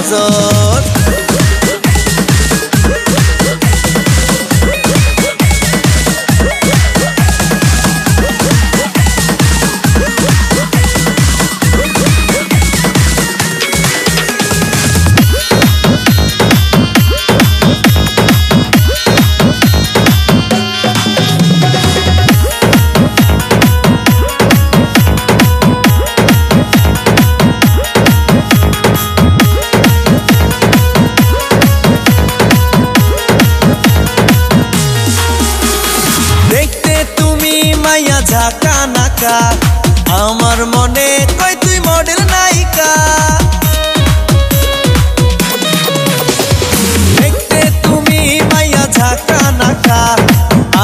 Puzzle. মাইয়া নাকা, আমার মনে কই তুই মডেল নায়িকা। দেখতে তুমি মাইয়া ঝাঁকা নাকা,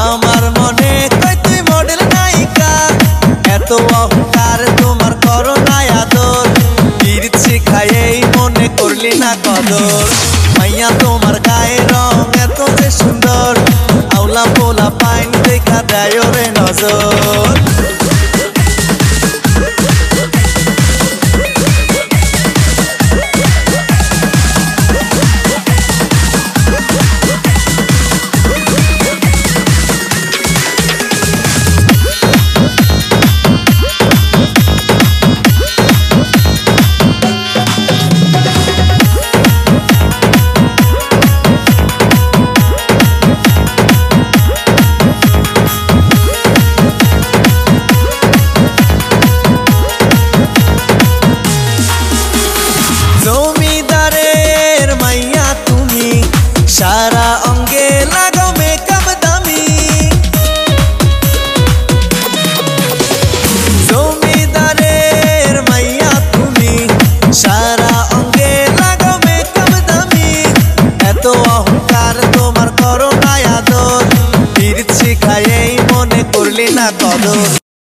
আমার মনে কই তুই মডেল নায়িকা। এত অহংকার তোমার করো না আদর পিরছি খাইয়েই মনে করলি না কদর। মাইয়া, তোমার গায়ে রং এত যে সুন্দর আওলা পোলা পাইন দেখা দেয় রে নজর।